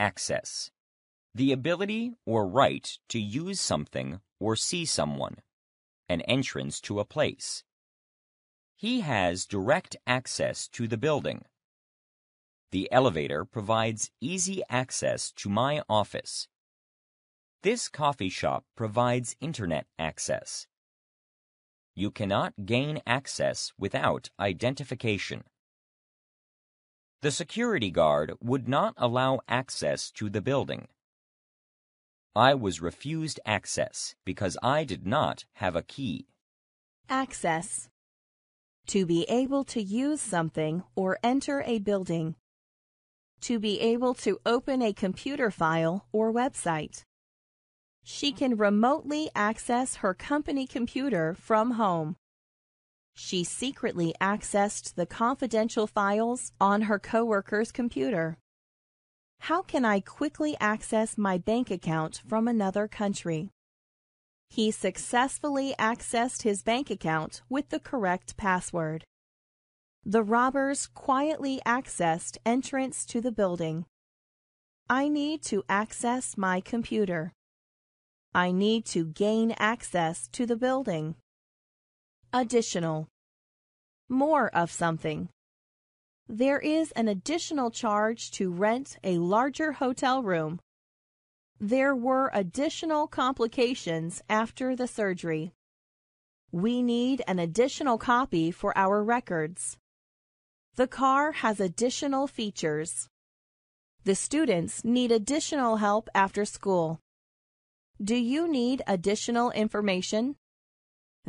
access. The ability or right to use something or see someone. An entrance to a place. He has direct access to the building. The elevator provides easy access to my office. This coffee shop provides internet access. You cannot gain access without identification. The security guard would not allow access to the building. I was refused access because I did not have a key. Access. To be able to use something or enter a building. To be able to open a computer file or website. She can remotely access her company computer from home. She secretly accessed the confidential files on her coworker's computer. How can I quickly access my bank account from another country? He successfully accessed his bank account with the correct password. The robbers quietly accessed entrance to the building. I need to access my computer. I need to gain access to the building. Additional. More of something. There is an additional charge to rent a larger hotel room. There were additional complications after the surgery. We need an additional copy for our records. The car has additional features. The students need additional help after school. Do you need additional information?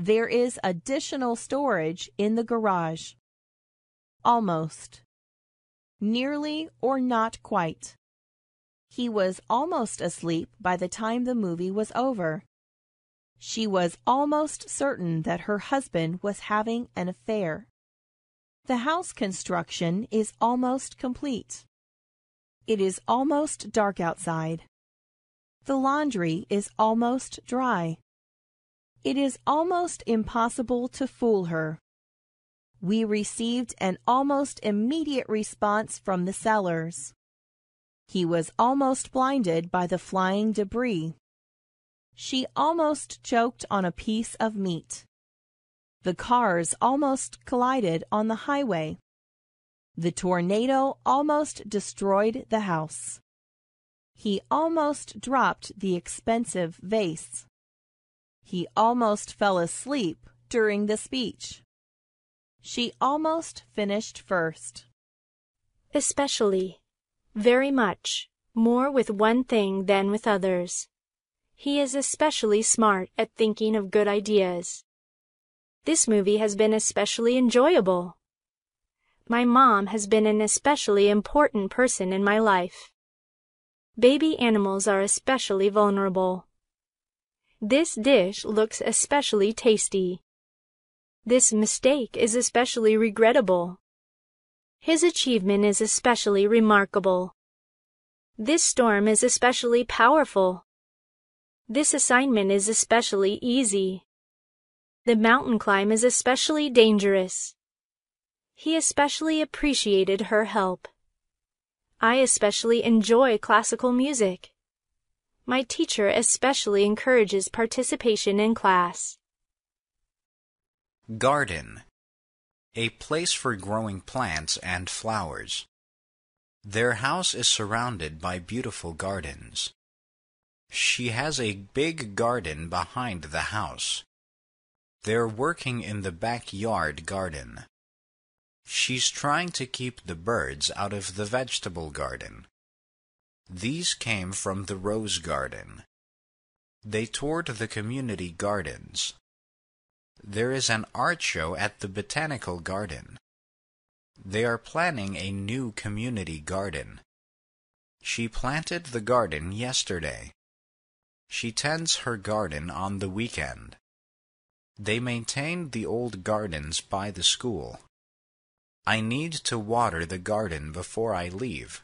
There is additional storage in the garage. Almost. Nearly or not quite. He was almost asleep by the time the movie was over. She was almost certain that her husband was having an affair. The house construction is almost complete. It is almost dark outside. The laundry is almost dry. It is almost impossible to fool her. We received an almost immediate response from the sellers. He was almost blinded by the flying debris. She almost choked on a piece of meat. The cars almost collided on the highway. The tornado almost destroyed the house. He almost dropped the expensive vase. He almost fell asleep during the speech. She almost finished first. Especially, very much, more with one thing than with others. He is especially smart at thinking of good ideas. This movie has been especially enjoyable. My mom has been an especially important person in my life. Baby animals are especially vulnerable. This dish looks especially tasty. This mistake is especially regrettable. His achievement is especially remarkable. This storm is especially powerful. This assignment is especially easy. The mountain climb is especially dangerous. He especially appreciated her help. I especially enjoy classical music. My teacher especially encourages participation in class. Garden. A place for growing plants and flowers. Their house is surrounded by beautiful gardens. She has a big garden behind the house. They're working in the backyard garden. She's trying to keep the birds out of the vegetable garden. These came from the rose garden. They toured the community gardens. There is an art show at the botanical garden. They are planning a new community garden. She planted the garden yesterday. She tends her garden on the weekend. They maintain the old gardens by the school. I need to water the garden before I leave.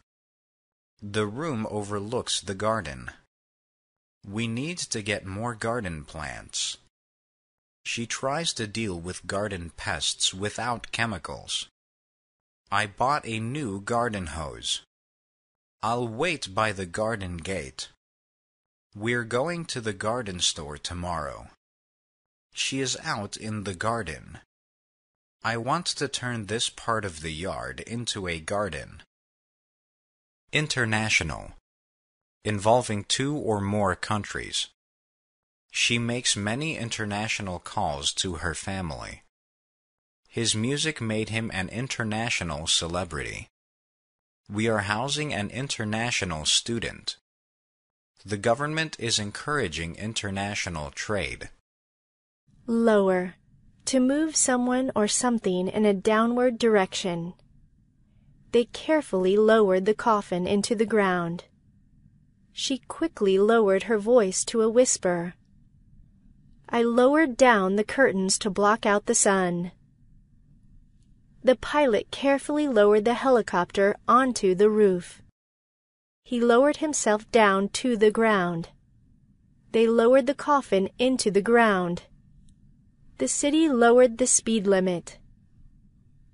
The room overlooks the garden. We need to get more garden plants. She tries to deal with garden pests without chemicals. I bought a new garden hose. I'll wait by the garden gate. We're going to the garden store tomorrow. She is out in the garden. I want to turn this part of the yard into a garden. International. Involving two or more countries. She makes many international calls to her family. His music made him an international celebrity. We are housing an international student. The government is encouraging international trade. Lower. To move someone or something in a downward direction. They carefully lowered the coffin into the ground. She quickly lowered her voice to a whisper. I lowered down the curtains to block out the sun. The pilot carefully lowered the helicopter onto the roof. He lowered himself down to the ground. They lowered the coffin into the ground. The city lowered the speed limit.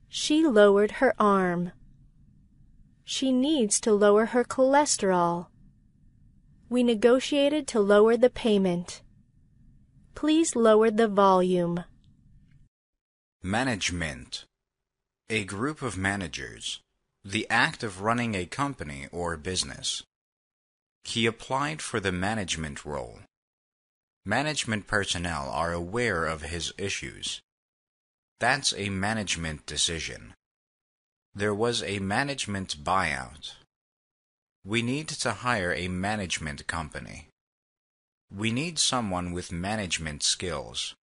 She lowered her arm. She needs to lower her cholesterol. We negotiated to lower the payment. Please lower the volume. Management. A group of managers. The act of running a company or business. He applied for the management role. Management personnel are aware of his issues. That's a management decision. There was a management buyout. We need to hire a management company. We need someone with management skills.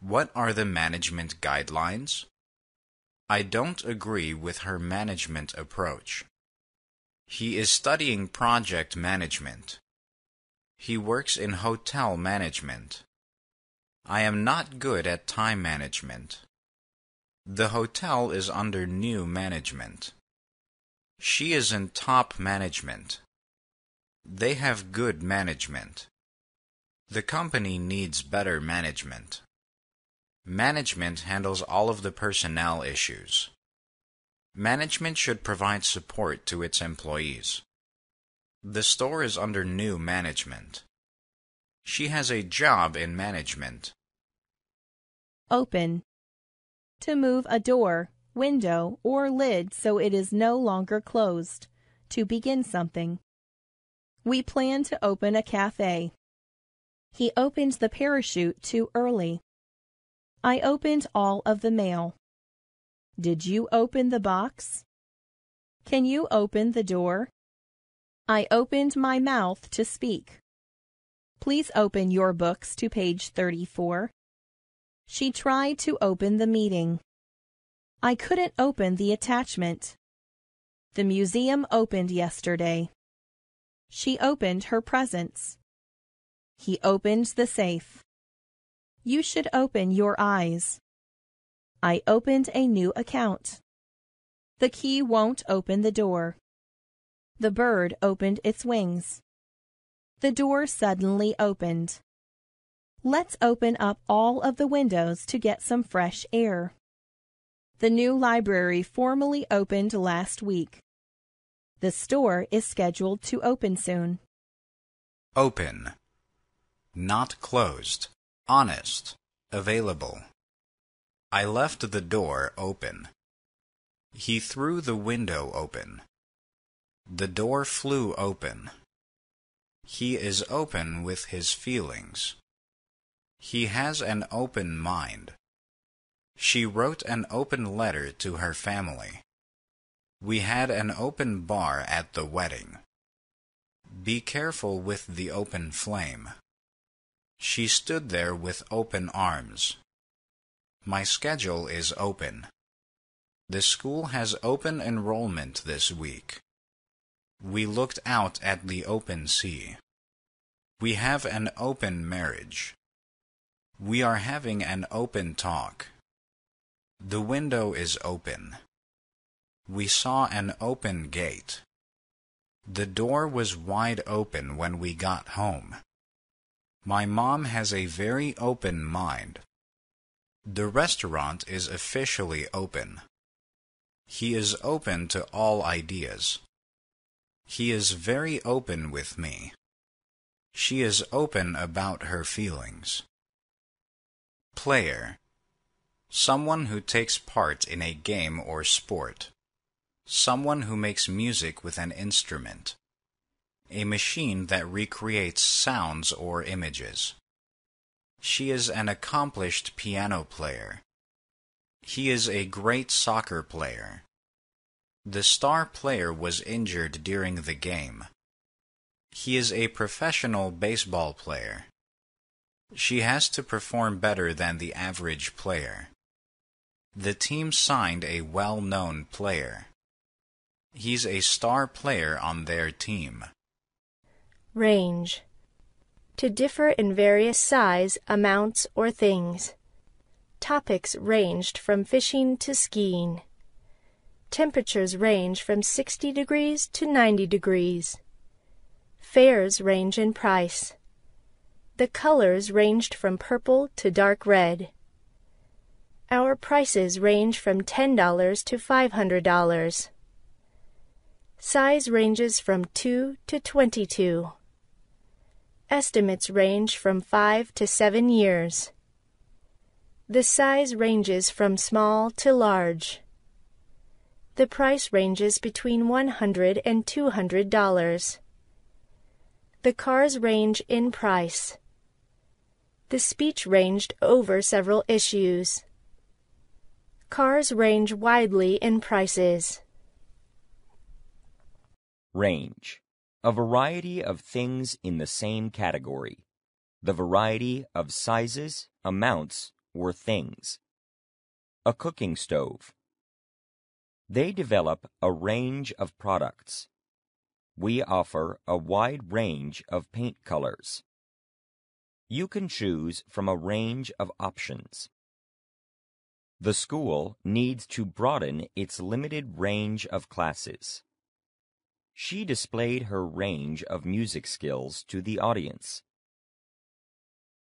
What are the management guidelines? I don't agree with her management approach. He is studying project management. He works in hotel management. I am not good at time management. The hotel is under new management. She is in top management. They have good management. The company needs better management. Management handles all of the personnel issues. Management should provide support to its employees. The store is under new management. She has a job in management. Open. To move a door, window, or lid so it is no longer closed. To begin something. We plan to open a cafe. He opened the parachute too early. I opened all of the mail. Did you open the box? Can you open the door? I opened my mouth to speak. Please open your books to page 34. She tried to open the meeting. I couldn't open the attachment. The museum opened yesterday. She opened her presents. He opened the safe. You should open your eyes. I opened a new account. The key won't open the door. The bird opened its wings. The door suddenly opened. Let's open up all of the windows to get some fresh air. The new library formally opened last week. The store is scheduled to open soon. Open. Not closed. Honest. Available. I left the door open. He threw the window open. The door flew open. He is open with his feelings. He has an open mind. She wrote an open letter to her family. We had an open bar at the wedding. Be careful with the open flame. She stood there with open arms. My schedule is open. The school has open enrollment this week. We looked out at the open sea. We have an open marriage. We are having an open talk. The window is open. We saw an open gate. The door was wide open when we got home. My mom has a very open mind. The restaurant is officially open. He is open to all ideas. He is very open with me. She is open about her feelings. Player. Someone who takes part in a game or sport. Someone who makes music with an instrument. A machine that recreates sounds or images. She is an accomplished piano player. He is a great soccer player. The star player was injured during the game. He is a professional baseball player. She has to perform better than the average player. The team signed a well-known player. He's a star player on their team. Range. To differ in various size, amounts, or things. Topics ranged from fishing to skiing. Temperatures range from 60 degrees to 90 degrees. Fares range in price. The colors ranged from purple to dark red. Our prices range from $10 to $500. Size ranges from 2 to 22. Estimates range from 5 to 7 years. The size ranges from small to large. The price ranges between $100 and $200. The cars range in price. The speech ranged over several issues. Cars range widely in prices. Range. A variety of things in the same category. The variety of sizes, amounts, or things. A cooking stove. They develop a range of products. We offer a wide range of paint colors. You can choose from a range of options. The school needs to broaden its limited range of classes. She displayed her range of music skills to the audience.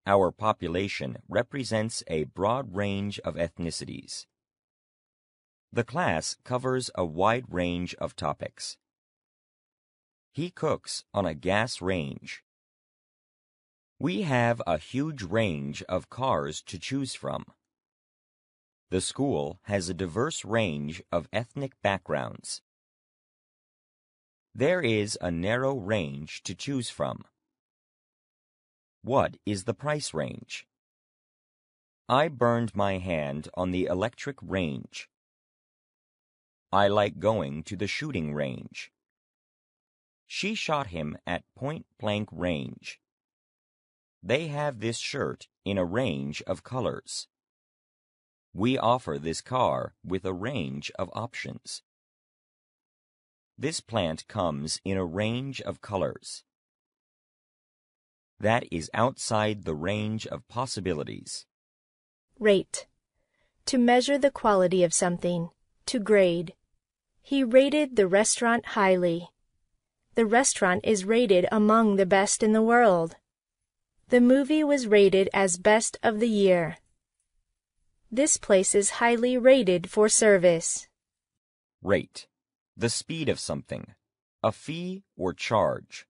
Our population represents a broad range of ethnicities. The class covers a wide range of topics. He cooks on a gas range. We have a huge range of cars to choose from. The school has a diverse range of ethnic backgrounds. There is a narrow range to choose from. What is the price range? I burned my hand on the electric range. I like going to the shooting range. She shot him at point blank range. They have this shirt in a range of colors. We offer this car with a range of options. This plant comes in a range of colors. That is outside the range of possibilities. Rate. To measure the quality of something. To grade. He rated the restaurant highly. The restaurant is rated among the best in the world. The movie was rated as Best of the Year. This place is highly rated for service. Rate. The speed of something. A fee or charge.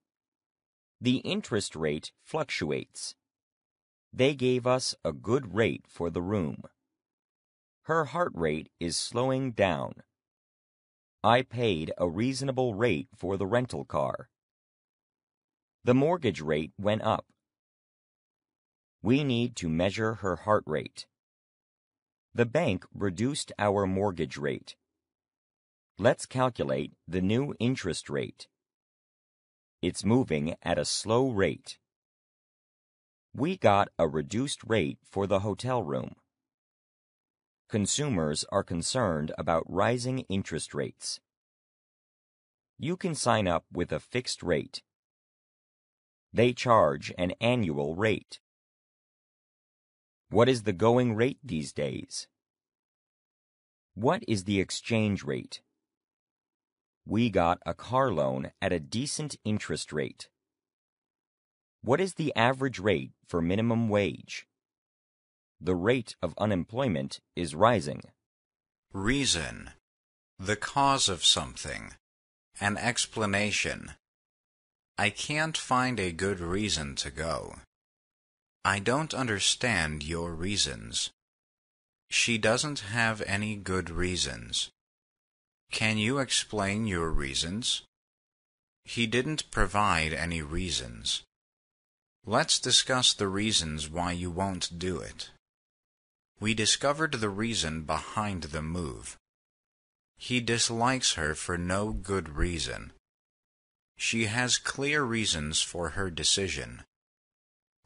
The interest rate fluctuates. They gave us a good rate for the room. Her heart rate is slowing down. I paid a reasonable rate for the rental car. The mortgage rate went up. We need to measure her heart rate. The bank reduced our mortgage rate. Let's calculate the new interest rate. It's moving at a slow rate. We got a reduced rate for the hotel room. Consumers are concerned about rising interest rates. You can sign up with a fixed rate. They charge an annual rate. What is the going rate these days? What is the exchange rate? We got a car loan at a decent interest rate. What is the average rate for minimum wage? The rate of unemployment is rising. Reason. The cause of something. An explanation. I can't find a good reason to go. I don't understand your reasons. She doesn't have any good reasons. Can you explain your reasons? He didn't provide any reasons. Let's discuss the reasons why you won't do it. We discovered the reason behind the move. He dislikes her for no good reason. She has clear reasons for her decision.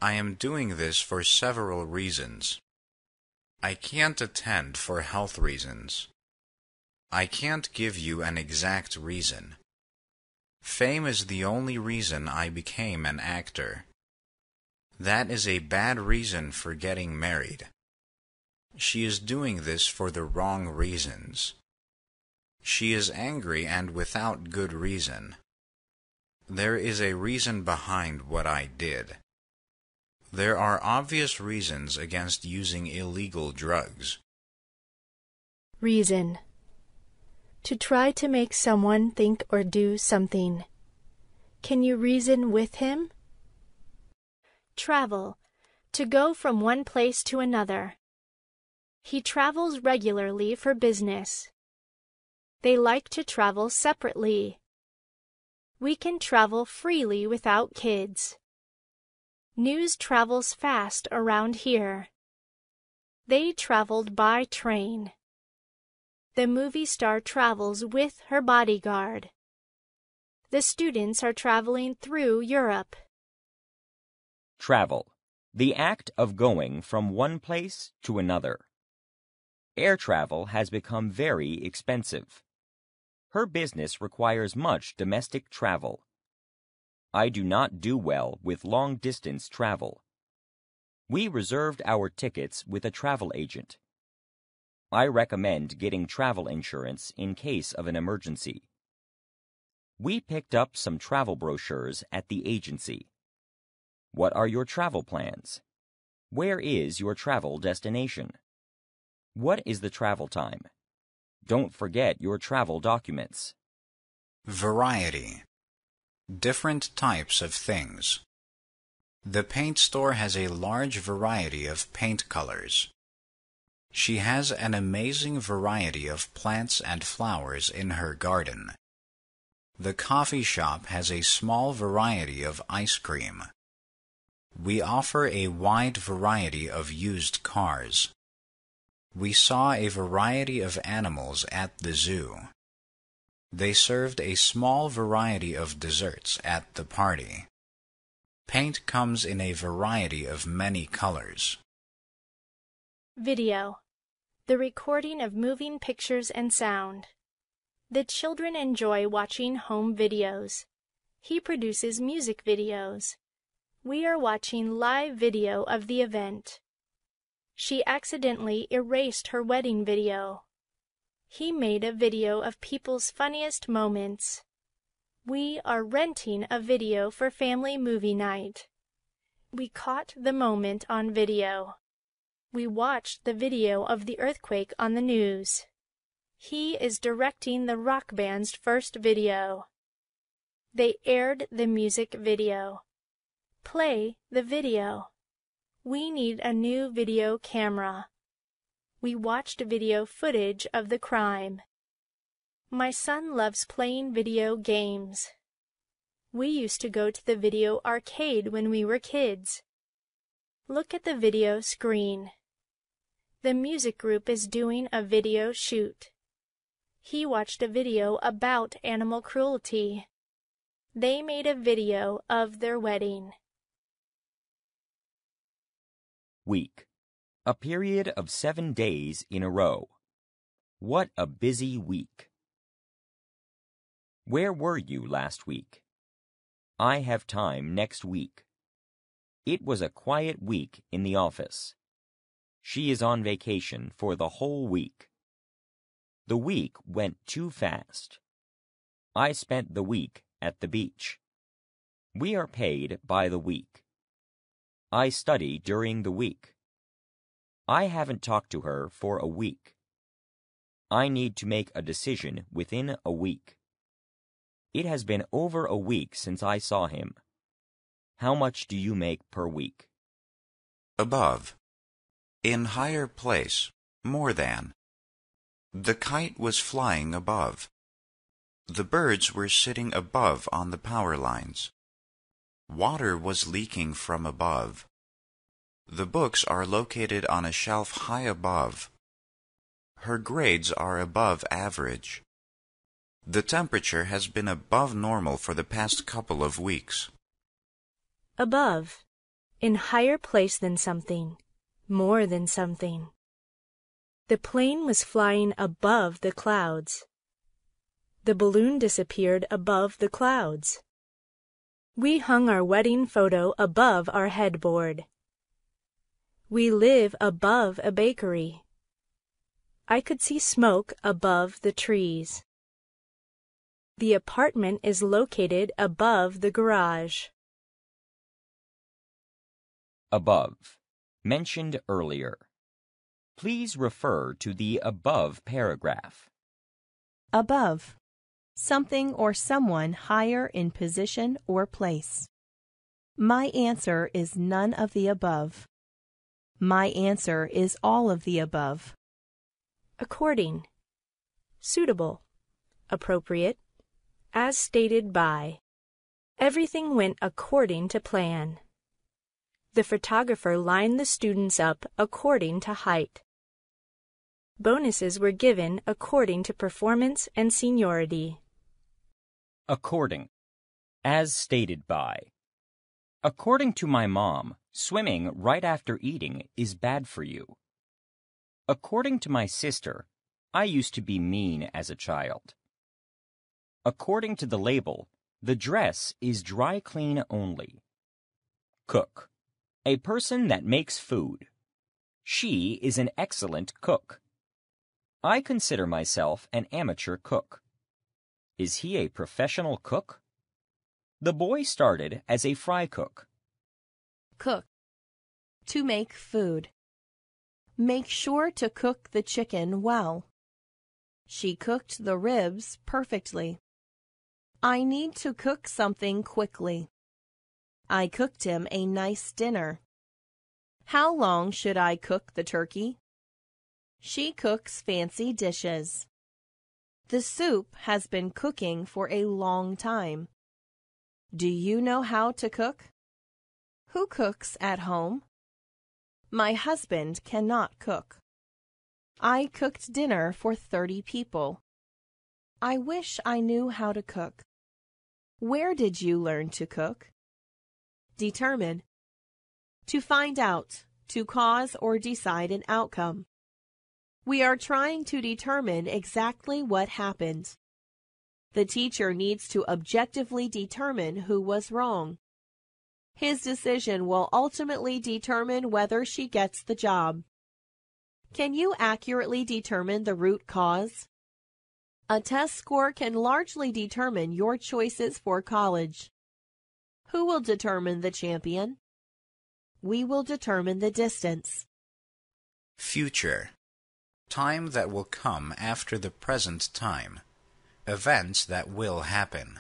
I am doing this for several reasons. I can't attend for health reasons. I can't give you an exact reason. Fame is the only reason I became an actor. That is a bad reason for getting married. She is doing this for the wrong reasons. She is angry and without good reason. There is a reason behind what I did. There are obvious reasons against using illegal drugs. Reason. To try to make someone think or do something. Can you reason with him? Travel. To go from one place to another. He travels regularly for business. They like to travel separately. We can travel freely without kids. News travels fast around here. They traveled by train. The movie star travels with her bodyguard. The students are traveling through Europe. Travel. The act of going from one place to another. Air travel has become very expensive. Her business requires much domestic travel. I do not do well with long distance travel. We reserved our tickets with a travel agent. I recommend getting travel insurance in case of an emergency. We picked up some travel brochures at the agency. What are your travel plans? Where is your travel destination? What is the travel time? Don't forget your travel documents. Variety. Different types of things. The paint store has a large variety of paint colors. She has an amazing variety of plants and flowers in her garden. The coffee shop has a small variety of ice cream. We offer a wide variety of used cars. We saw a variety of animals at the zoo. They served a small variety of desserts at the party. Paint comes in a variety of many colors. Video. The recording of moving pictures and sound. The children enjoy watching home videos. He produces music videos. We are watching live video of the event. She accidentally erased her wedding video. He made a video of people's funniest moments. We are renting a video for family movie night. We caught the moment on video. We watched the video of the earthquake on the news. He is directing the rock band's first video. They aired the music video. Play the video. We need a new video camera. We watched video footage of the crime. My son loves playing video games. We used to go to the video arcade when we were kids. Look at the video screen. The music group is doing a video shoot. He watched a video about animal cruelty. They made a video of their wedding. Week. A period of seven days in a row. What a busy week. Where were you last week? I have time next week. It was a quiet week in the office. She is on vacation for the whole week. The week went too fast. I spent the week at the beach. We are paid by the week. I study during the week. I haven't talked to her for a week. I need to make a decision within a week. It has been over a week since I saw him. How much do you make per week? Above. In higher place. More than. The kite was flying above. The birds were sitting above on the power lines. Water was leaking from above. The books are located on a shelf high above. Her grades are above average. The temperature has been above normal for the past couple of weeks. Above. In higher place than something. More than something. The plane was flying above the clouds. The balloon disappeared above the clouds. We hung our wedding photo above our headboard. We live above a bakery. I could see smoke above the trees. The apartment is located above the garage. Above. Mentioned earlier. Please refer to the above paragraph. Above. Something or someone higher in position or place. My answer is none of the above. My answer is all of the above. According. Suitable. Appropriate. As stated by. Everything went according to plan. The photographer lined the students up according to height. Bonuses were given according to performance and seniority. According. As stated by. According to my mom, swimming right after eating is bad for you. According to my sister, I used to be mean as a child. According to the label, the dress is dry clean only. Cook. A person that makes food. She is an excellent cook. I consider myself an amateur cook. Is he a professional cook? The boy started as a fry cook. Cook. To make food. Make sure to cook the chicken well. She cooked the ribs perfectly. I need to cook something quickly. I cooked him a nice dinner. How long should I cook the turkey? She cooks fancy dishes. The soup has been cooking for a long time. Do you know how to cook? Who cooks at home? My husband cannot cook. I cooked dinner for 30 people. I wish I knew how to cook. Where did you learn to cook? Determine. To find out, to cause or decide an outcome. We are trying to determine exactly what happened. The teacher needs to objectively determine who was wrong. His decision will ultimately determine whether she gets the job. Can you accurately determine the root cause? A test score can largely determine your choices for college. Who will determine the champion? We will determine the distance. Future. Time that will come after the present time. Events that will happen.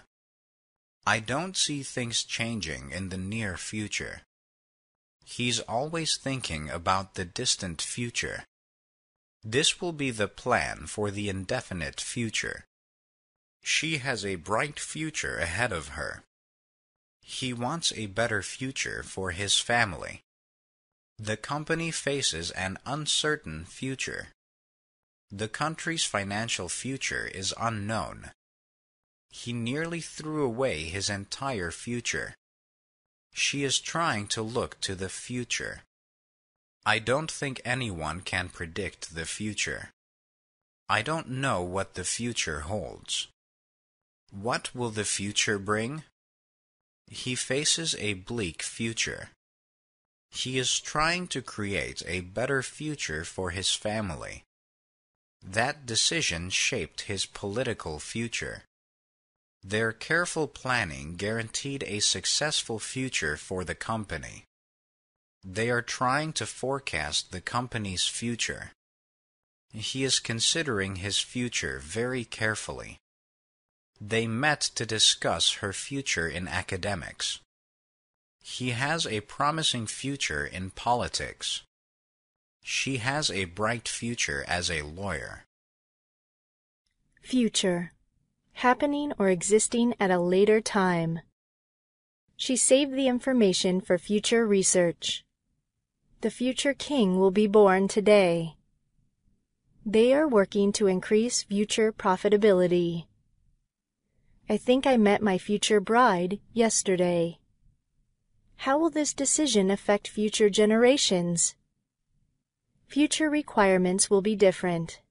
I don't see things changing in the near future. He's always thinking about the distant future. This will be the plan for the indefinite future. She has a bright future ahead of her. He wants a better future for his family. The company faces an uncertain future. The country's financial future is unknown. He nearly threw away his entire future. She is trying to look to the future. I don't think anyone can predict the future. I don't know what the future holds. What will the future bring? He faces a bleak future. He is trying to create a better future for his family. That decision shaped his political future. Their careful planning guaranteed a successful future for the company. They are trying to forecast the company's future. He is considering his future very carefully. They met to discuss her future in academics. He has a promising future in politics. She has a bright future as a lawyer. Future. Happening or existing at a later time. She saved the information for future research. The future king will be born today. They are working to increase future profitability. I think I met my future bride yesterday. How will this decision affect future generations? Future requirements will be different.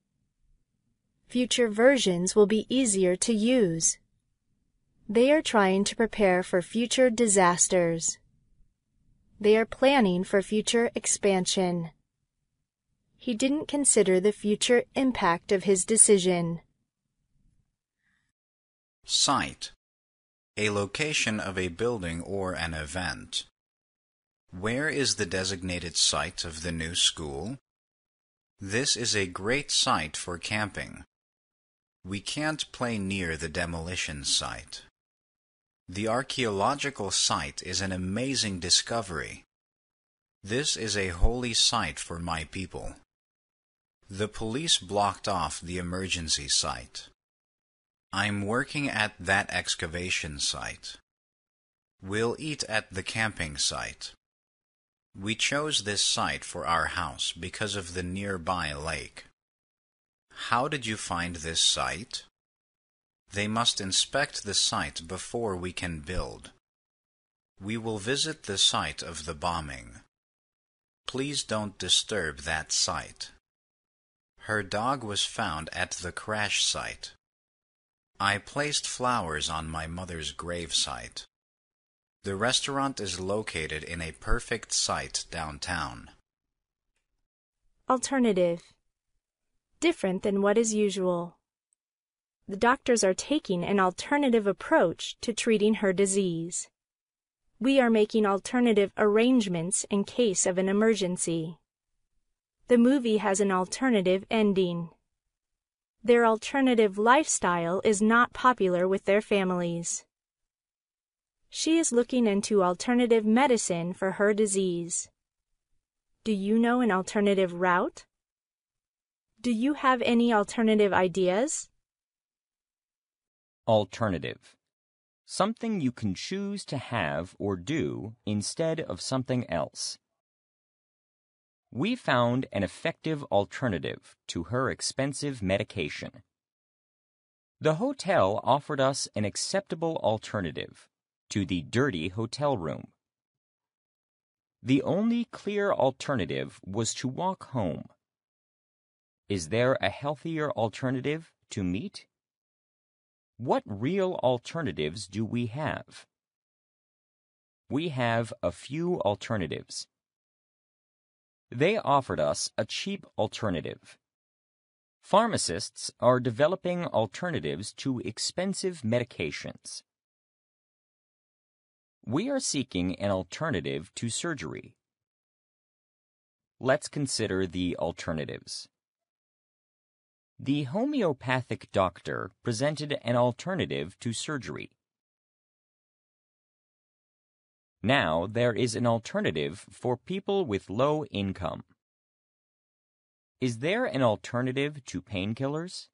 Future versions will be easier to use. They are trying to prepare for future disasters. They are planning for future expansion. He didn't consider the future impact of his decision. Site. A location of a building or an event. Where is the designated site of the new school? This is a great site for camping. We can't play near the demolition site. The archaeological site is an amazing discovery. This is a holy site for my people. The police blocked off the emergency site. I'm working at that excavation site. We'll eat at the camping site. We chose this site for our house because of the nearby lake. How did you find this site? They must inspect the site before we can build. We will visit the site of the bombing. Please don't disturb that site. Her dog was found at the crash site. I placed flowers on my mother's grave site. The restaurant is located in a perfect site downtown. Alternative. Different than what is usual. The doctors are taking an alternative approach to treating her disease. We are making alternative arrangements in case of an emergency. The movie has an alternative ending. Their alternative lifestyle is not popular with their families. She is looking into alternative medicine for her disease. Do you know an alternative route? Do you have any alternative ideas? Alternative. Something you can choose to have or do instead of something else. We found an effective alternative to her expensive medication. The hotel offered us an acceptable alternative to the dirty hotel room. The only clear alternative was to walk home. Is there a healthier alternative to meat? What real alternatives do we have? We have a few alternatives. They offered us a cheap alternative. Pharmacists are developing alternatives to expensive medications. We are seeking an alternative to surgery. Let's consider the alternatives. The homeopathic doctor presented an alternative to surgery. Now there is an alternative for people with low income. Is there an alternative to painkillers?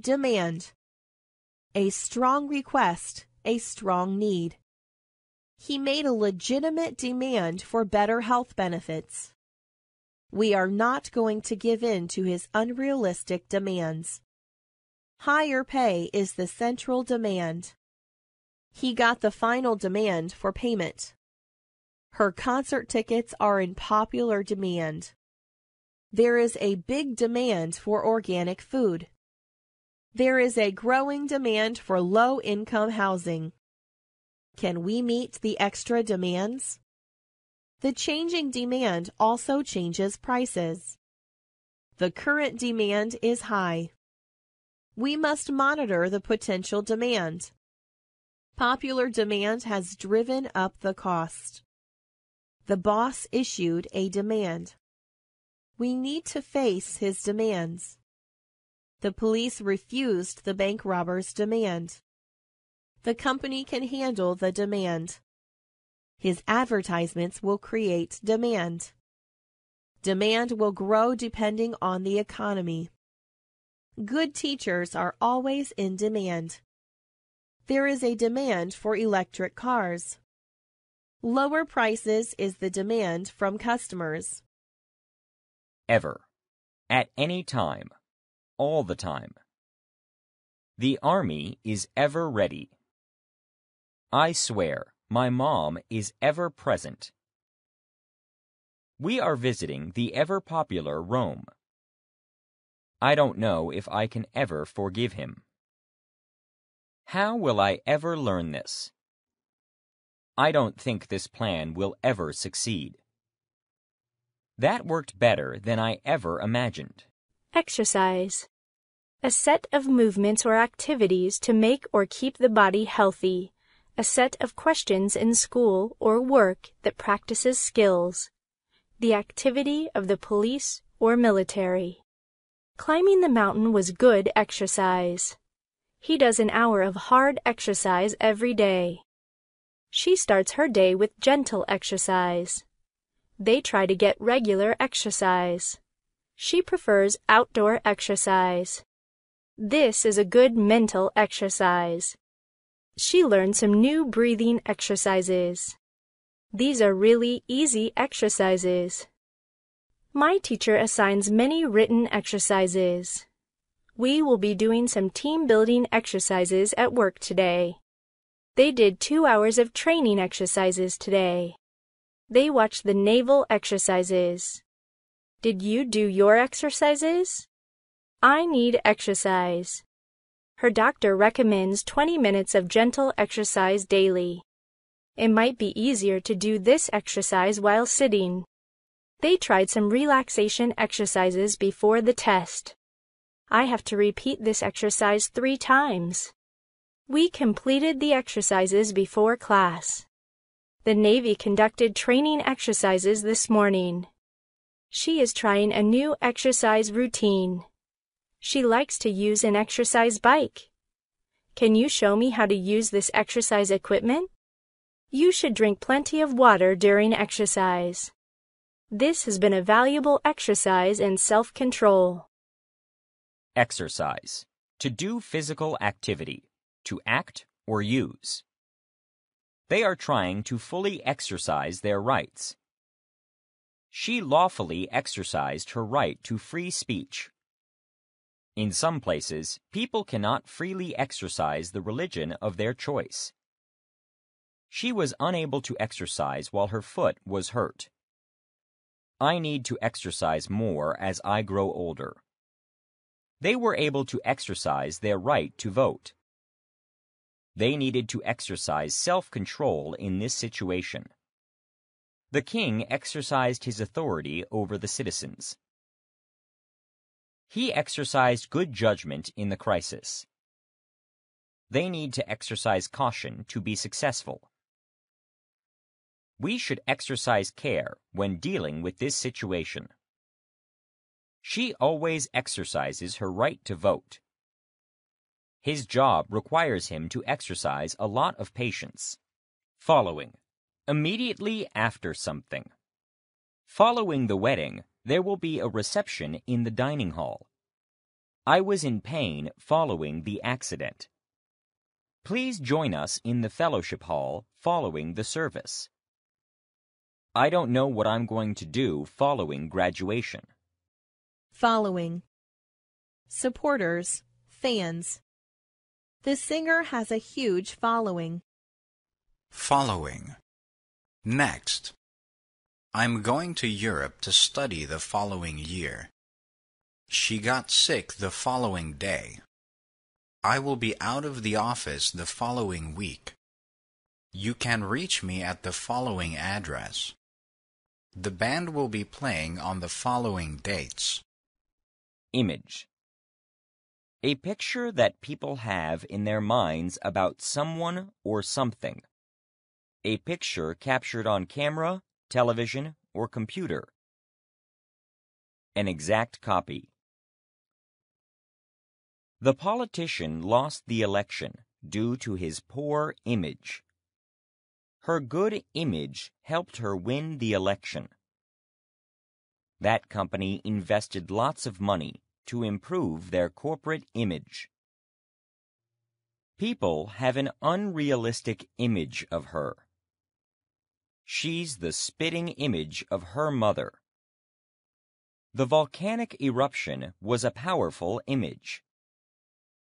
Demand. A strong request, a strong need. He made a legitimate demand for better health benefits. We are not going to give in to his unrealistic demands. Higher pay is the central demand. He got the final demand for payment. Her concert tickets are in popular demand. There is a big demand for organic food. There is a growing demand for low income housing. Can we meet the extra demands? The changing demand also changes prices. The current demand is high. We must monitor the potential demand. Popular demand has driven up the cost. The boss issued a demand. We need to face his demands. The police refused the bank robber's demand. the company can handle the demand. His advertisements will create demand. Demand will grow depending on the economy. Good teachers are always in demand. There is a demand for electric cars. Lower prices is the demand from customers. Ever. At any time. All the time. The army is ever ready. I swear, my mom is ever present. We are visiting the ever popular Rome. I don't know if I can ever forgive him. How will I ever learn this? I don't think this plan will ever succeed. That worked better than I ever imagined. Exercise. A set of movements or activities to make or keep the body healthy. A set of questions in school or work that practices skills. The activity of the police or military. Climbing the mountain was good exercise. He does an hour of hard exercise every day. She starts her day with gentle exercise. They try to get regular exercise. She prefers outdoor exercise. This is a good mental exercise. She learned some new breathing exercises. These are really easy exercises. My teacher assigns many written exercises. We will be doing some team building exercises at work today. They did two hours of training exercises today. They watched the naval exercises. Did you do your exercises? I need exercise. Her doctor recommends 20 minutes of gentle exercise daily. It might be easier to do this exercise while sitting. They tried some relaxation exercises before the test. I have to repeat this exercise three times. We completed the exercises before class. The Navy conducted training exercises this morning. She is trying a new exercise routine. She likes to use an exercise bike. Can you show me how to use this exercise equipment? You should drink plenty of water during exercise. This has been a valuable exercise in self-control. Exercise. To do physical activity. To act or use. They are trying to fully exercise their rights. She lawfully exercised her right to free speech. In some places, people cannot freely exercise the religion of their choice. She was unable to exercise while her foot was hurt. I need to exercise more as I grow older. They were able to exercise their right to vote. They needed to exercise self-control in this situation. The king exercised his authority over the citizens. He exercised good judgment in the crisis. They need to exercise caution to be successful. We should exercise care when dealing with this situation. She always exercises her right to vote. His job requires him to exercise a lot of patience. Following. Immediately after something. Following the wedding, there will be a reception in the dining hall. I was in pain following the accident. Please join us in the fellowship hall following the service. I don't know what I'm going to do following graduation. Following. Supporters, fans. The singer has a huge following. Following. Next. I'm going to Europe to study the following year. She got sick the following day. I will be out of the office the following week. You can reach me at the following address. The band will be playing on the following dates. Image. A picture that people have in their minds about someone or something. A picture captured on camera television, or computer. An exact copy. The politician lost the election due to his poor image. Her good image helped her win the election. That company invested lots of money to improve their corporate image. People have an unrealistic image of her. She's the spitting image of her mother. The volcanic eruption was a powerful image.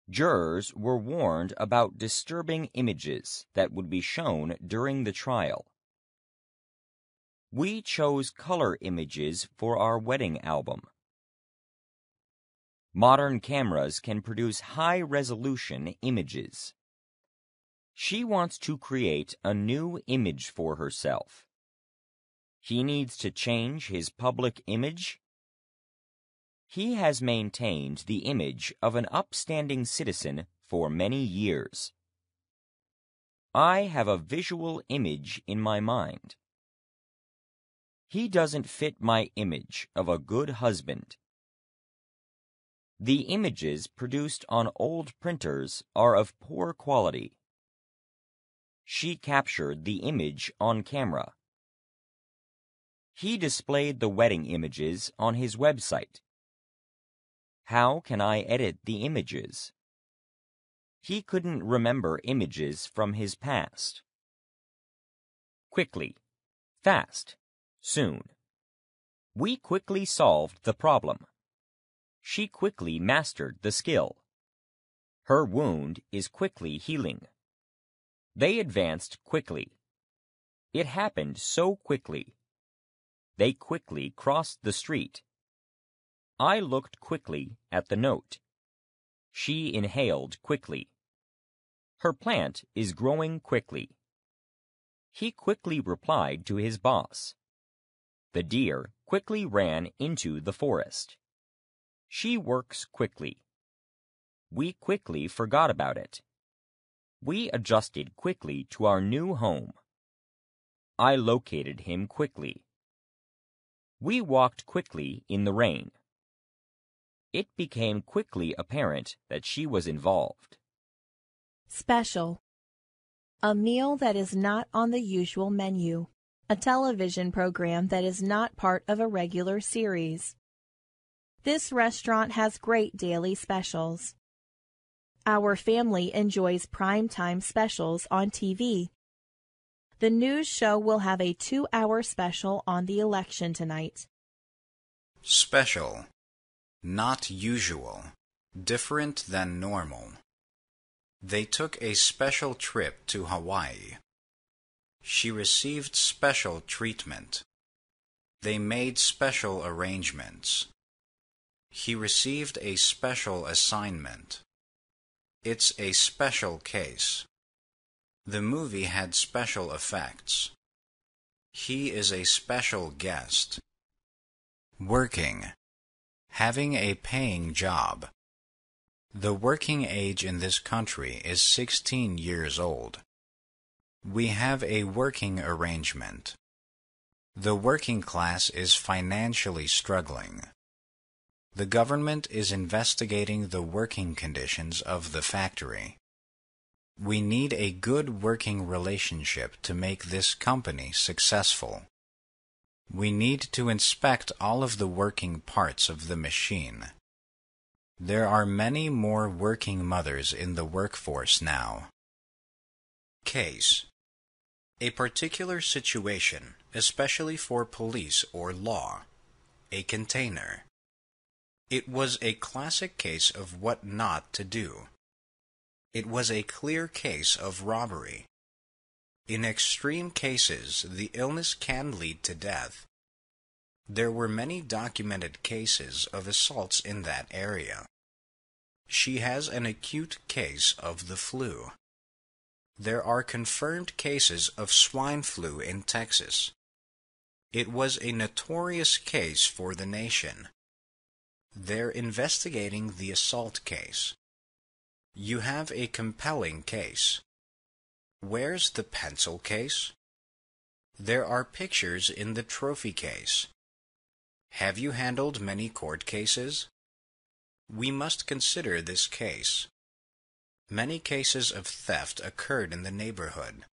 Jurors were warned about disturbing images that would be shown during the trial. We chose color images for our wedding album. Modern cameras can produce high-resolution images. She wants to create a new image for herself. He needs to change his public image. He has maintained the image of an upstanding citizen for many years. I have a visual image in my mind. He doesn't fit my image of a good husband. The images produced on old printers are of poor quality. She captured the image on camera. He displayed the wedding images on his website. How can I edit the images? He couldn't remember images from his past. Quickly, fast, soon. We quickly solved the problem she quickly mastered the skill. Her wound is quickly healing. They advanced quickly. It happened so quickly. They quickly crossed the street. I looked quickly at the note. She inhaled quickly. Her plant is growing quickly. He quickly replied to his boss. The deer quickly ran into the forest. She works quickly. We quickly forgot about it. We adjusted quickly to our new home. I located him quickly. We walked quickly in the rain. It became quickly apparent that she was involved. Special. A meal that is not on the usual menu. A television program that is not part of a regular series. This restaurant has great daily specials. Our family enjoys primetime specials on TV. The news show will have a two hour special on the election tonight. Special. Not usual. Different than normal. They took a special trip to Hawaii. She received special treatment. They made special arrangements. He received a special assignment. It's a special case. The movie had special effects. He is a special guest. Working. Having a paying job. The working age in this country is 16 years old. We have a working arrangement. The working class is financially struggling. The government is investigating the working conditions of the factory. We need a good working relationship to make this company successful. We need to inspect all of the working parts of the machine. There are many more working mothers in the workforce now. Case A particular situation, especially for police or law. A container. It was a classic case of what not to do. It was a clear case of robbery. In extreme cases, the illness can lead to death. There were many documented cases of assaults in that area. She has an acute case of the flu. There are confirmed cases of swine flu in Texas. It was a notorious case for the nation. They're investigating the assault case. You have a compelling case. Where's the pencil case? There are pictures in the trophy case. Have you handled many court cases? We must consider this case. Many cases of theft occurred in the neighborhood.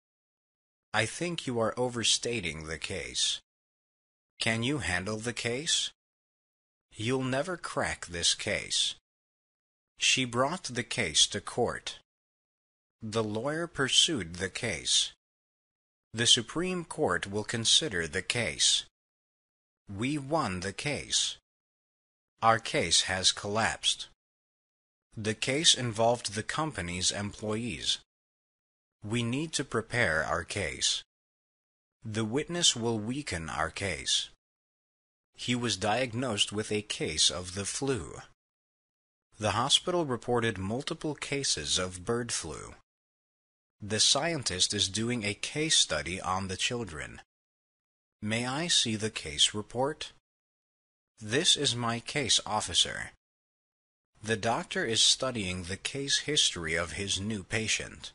I think you are overstating the case. Can you handle the case? You'll never crack this case. She brought the case to court. The lawyer pursued the case. The Supreme Court will consider the case. We won the case. Our case has collapsed. The case involved the company's employees. We need to prepare our case. The witness will weaken our case. He was diagnosed with a case of the flu. The hospital reported multiple cases of bird flu. The scientist is doing a case study on the children. May I see the case report? This is my case officer. The doctor is studying the case history of his new patient.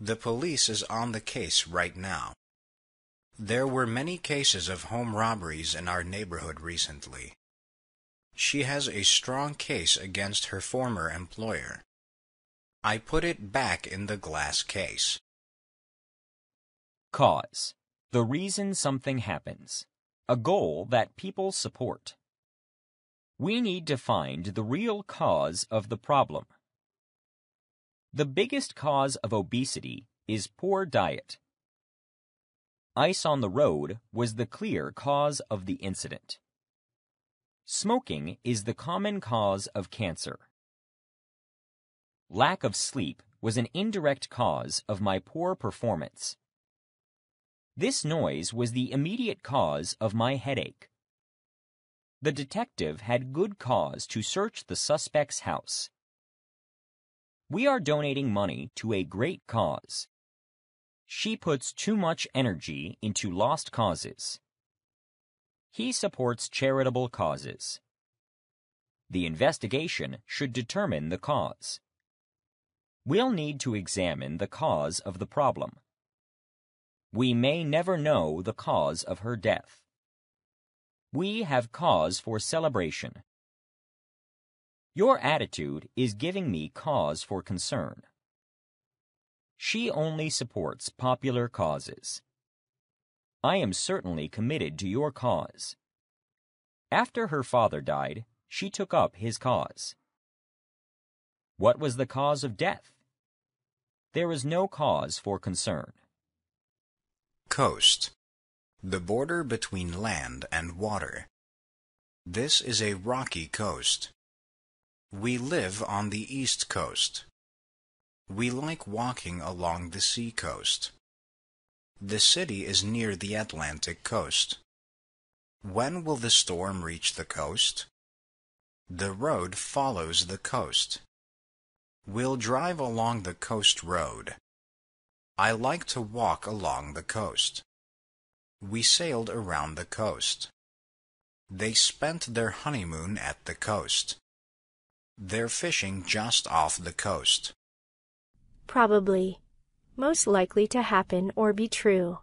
The police is on the case right now. There were many cases of home robberies in our neighborhood recently. She has a strong case against her former employer. I put it back in the glass case. Cause. The reason something happens. A goal that people support. We need to find the real cause of the problem. The biggest cause of obesity is poor diet. Ice on the road was the clear cause of the incident. Smoking is the common cause of cancer. Lack of sleep was an indirect cause of my poor performance. This noise was the immediate cause of my headache. The detective had good cause to search the suspect's house. We are donating money to a great cause. She puts too much energy into lost causes. He supports charitable causes. The investigation should determine the cause. We'll need to examine the cause of the problem. We may never know the cause of her death. We have cause for celebration. Your attitude is giving me cause for concern. She only supports popular causes. I am certainly committed to your cause. After her father died, she took up his cause. What was the cause of death? There is no cause for concern. Coast the border between land and water. This is a rocky coast. We live on the east coast. We like walking along the sea coast. The city is near the Atlantic coast. When will the storm reach the coast? The road follows the coast. We'll drive along the coast road. I like to walk along the coast. We sailed around the coast. They spent their honeymoon at the coast. They're fishing just off the coast. Probably. Most likely to happen or be true.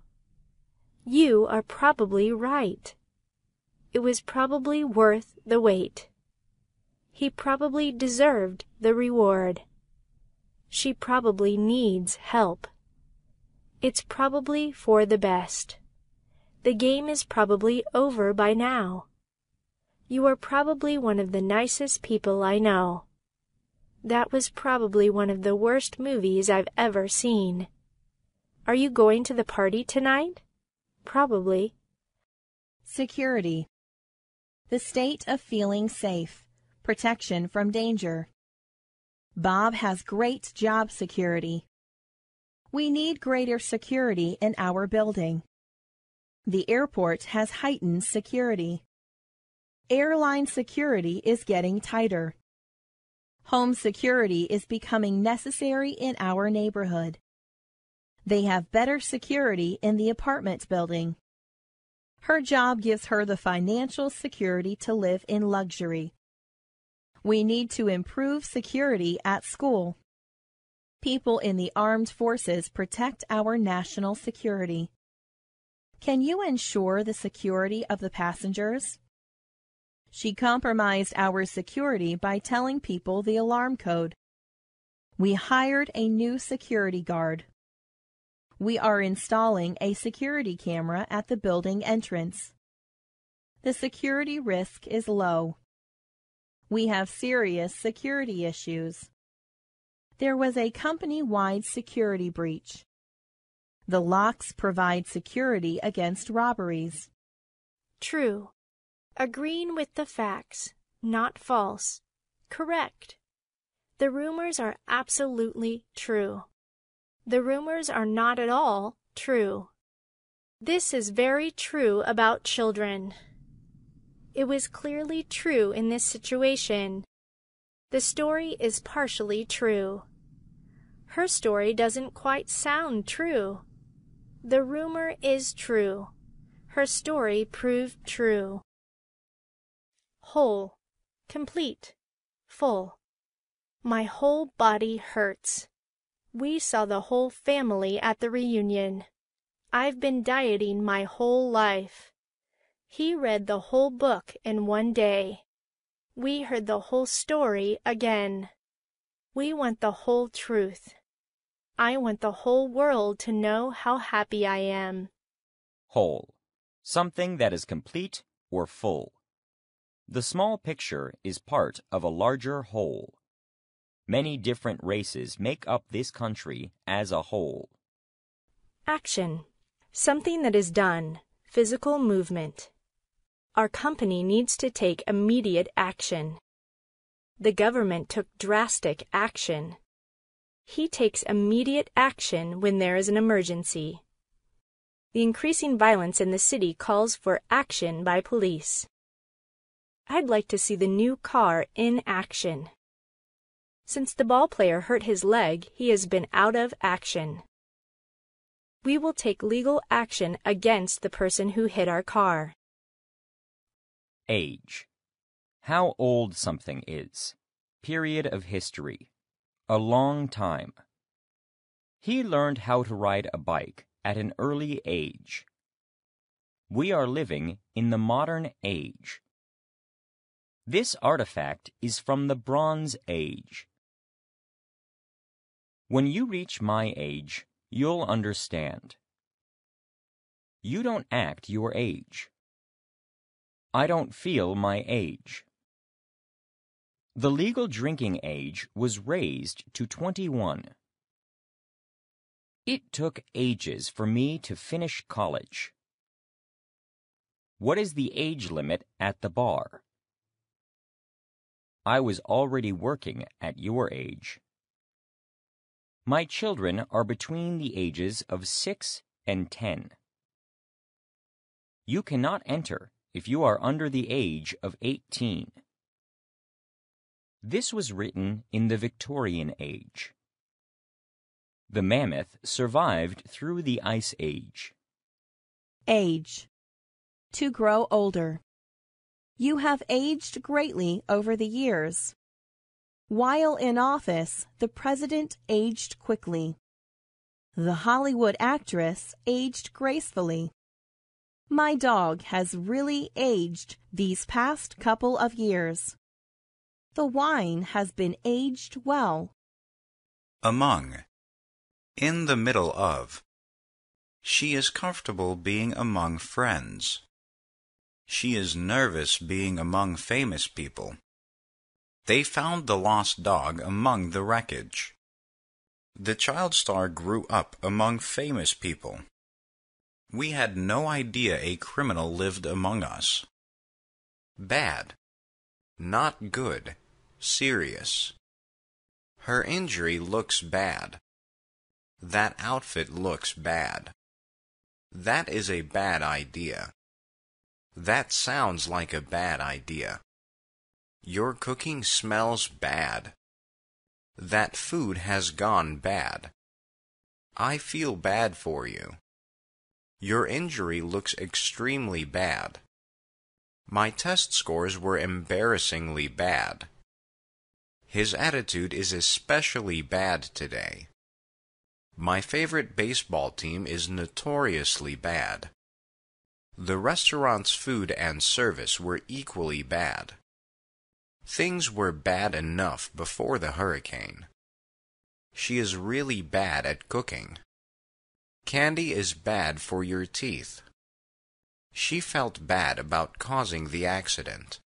You are probably right. It was probably worth the wait. He probably deserved the reward. She probably needs help. It's probably for the best. The game is probably over by now. You are probably one of the nicest people I know. That was probably one of the worst movies I've ever seen. Are you going to the party tonight? Probably. Security. The state of feeling safe. Protection from danger. Bob has great job security. We need greater security in our building. The airport has heightened security. Airline security is getting tighter. Home security is becoming necessary in our neighborhood. They have better security in the apartment building. Her job gives her the financial security to live in luxury. We need to improve security at school. People in the armed forces protect our national security. Can you ensure the security of the passengers? She compromised our security by telling people the alarm code. We hired a new security guard. We are installing a security camera at the building entrance. The security risk is low. We have serious security issues. There was a company-wide security breach. The locks provide security against robberies. True. Agreeing with the facts, not false. Correct. The rumors are absolutely true. The rumors are not at all true. This is very true about children. It was clearly true in this situation. The story is partially true. Her story doesn't quite sound true. The rumor is true. Her story proved true. Whole, complete, full. My whole body hurts. We saw the whole family at the reunion. I've been dieting my whole life. He read the whole book in one day. We heard the whole story again. We want the whole truth. I want the whole world to know how happy I am. Whole. Something that is complete or full. The small picture is part of a larger whole. Many different races make up this country as a whole. Action. Something that is done. Physical movement. Our company needs to take immediate action. The government took drastic action. He takes immediate action when there is an emergency. The increasing violence in the city calls for action by police. I'd like to see the new car in action. Since the ball player hurt his leg, he has been out of action. We will take legal action against the person who hit our car. Age. How old something is. Period of history. A long time. He learned how to ride a bike at an early age. We are living in the modern age. This artifact is from the Bronze Age. When you reach my age, you'll understand. You don't act your age. I don't feel my age. The legal drinking age was raised to 21. It took ages for me to finish college. What is the age limit at the bar? I was already working at your age. My children are between the ages of 6 and 10. You cannot enter if you are under the age of 18. This was written in the Victorian Age. The mammoth survived through the Ice Age. Age. To grow older. You have aged greatly over the years. While in office, the president aged quickly. The Hollywood actress aged gracefully. My dog has really aged these past couple of years. The wine has been aged well. Among. In the middle of. She is comfortable being among friends. She is nervous being among famous people. They found the lost dog among the wreckage. The child star grew up among famous people. We had no idea a criminal lived among us. Bad. Not good. Serious. Her injury looks bad. That outfit looks bad. That is a bad idea. That sounds like a bad idea. Your cooking smells bad. That food has gone bad. I feel bad for you. Your injury looks extremely bad. My test scores were embarrassingly bad. His attitude is especially bad today. My favorite baseball team is notoriously bad. The restaurant's food and service were equally bad. Things were bad enough before the hurricane. She is really bad at cooking. Candy is bad for your teeth. She felt bad about causing the accident.